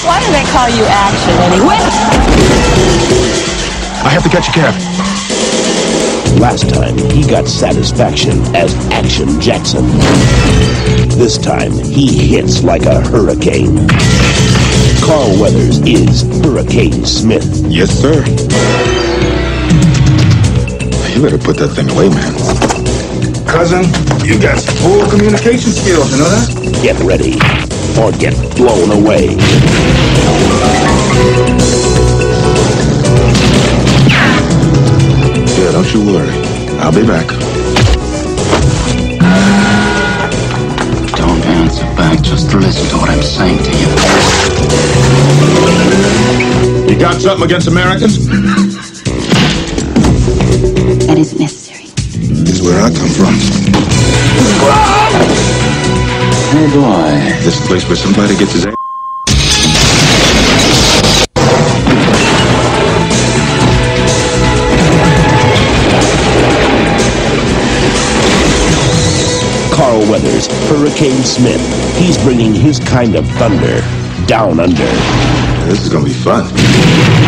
Why do they call you Action anyway? I have to catch a cab. Last time, he got satisfaction as Action Jackson. This time, he hits like a hurricane. Carl Weathers is Hurricane Smith. Yes, sir. You better put that thing away, man. Cousin, you got full communication skills, you know that? Get ready or get blown away. Yeah, don't you worry. I'll be back. Don't answer back, just listen to what I'm saying to you. You got something against Americans? That isn't necessary. This is where I come from. Oh boy. This place where somebody gets his ass. Carl Weathers, Hurricane Smith. He's bringing his kind of thunder down under. This is gonna be fun.